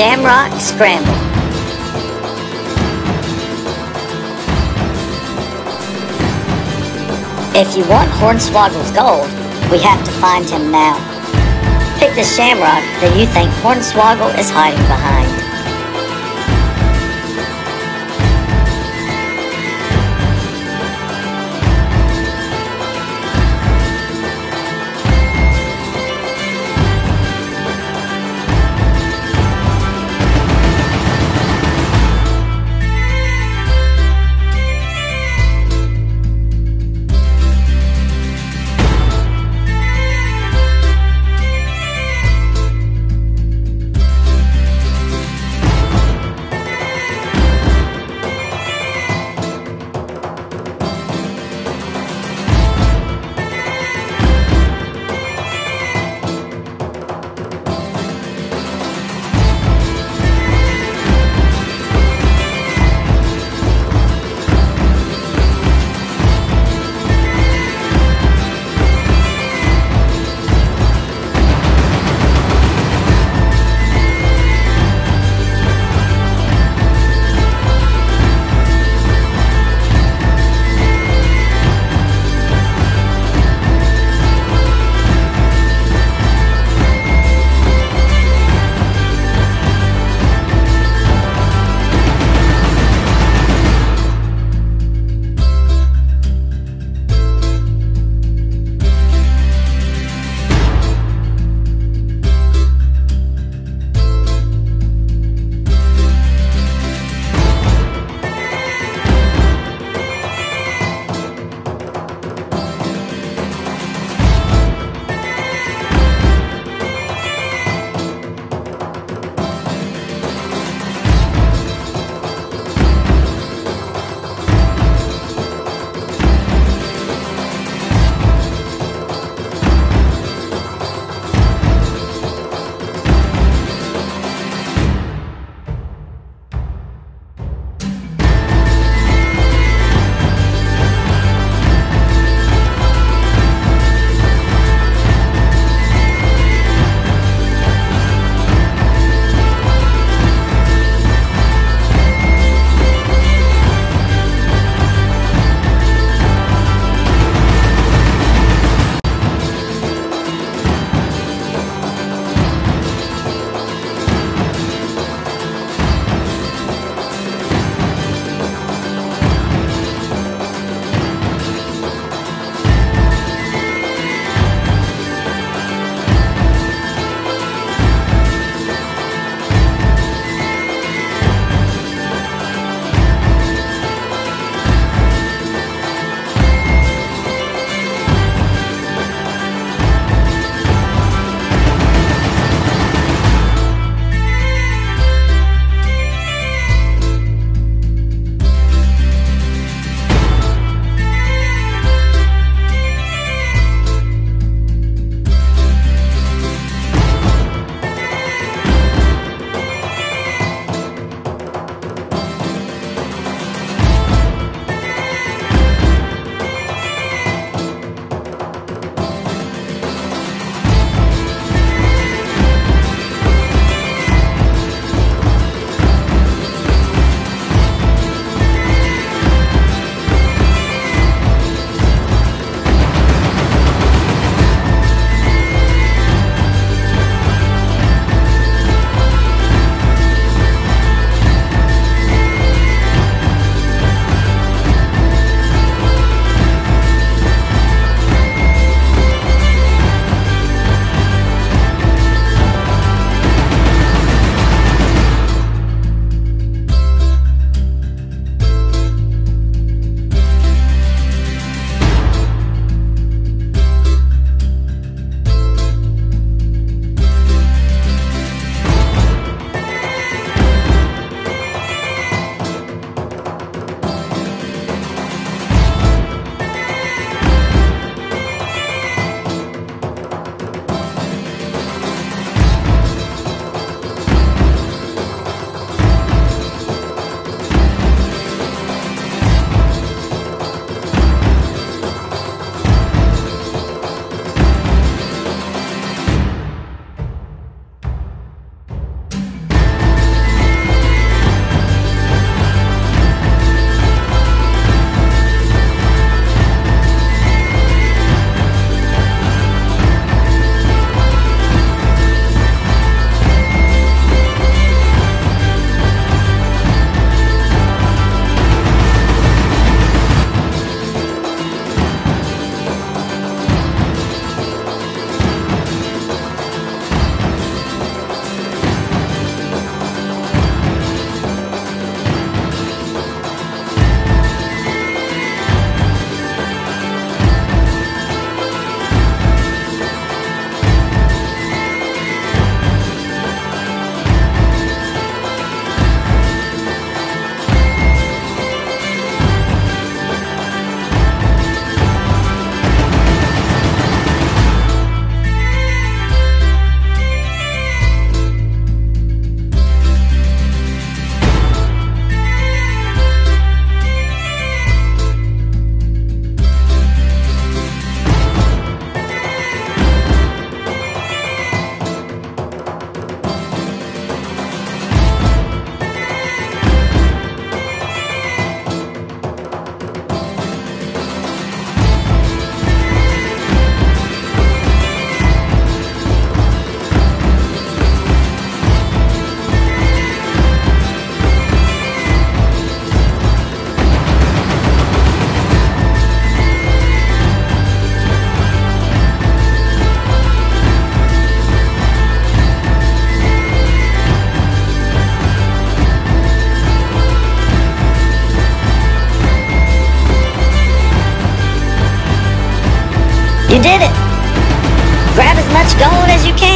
Shamrock Scramble. If you want Hornswoggle's gold, we have to find him now. Pick the shamrock that you think Hornswoggle is hiding behind. Did it! Grab as much gold as you can!